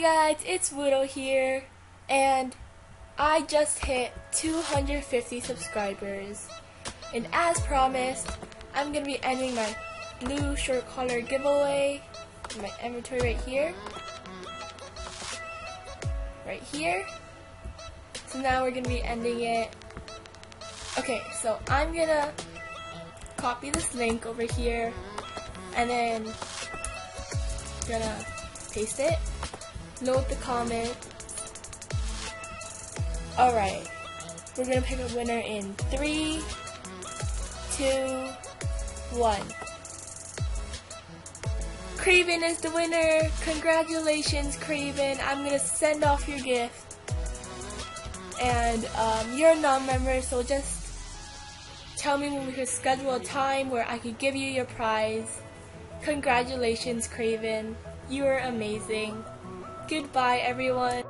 Hey guys, it's Wooodle here, and I just hit 250 subscribers. And as promised, I'm gonna be ending my blue short collar giveaway in my inventory right here. Right here. So now we're gonna be ending it. Okay, so I'm gonna copy this link over here and then gonna paste it, load the comment. Alright, we're gonna pick a winner in three, two, one. Craven is the winner! Congratulations, Craven! I'm gonna send off your gift. And um, you're a non-member, so just tell me when we could schedule a time where I could give you your prize. Congratulations, Craven. You are amazing. Goodbye, everyone.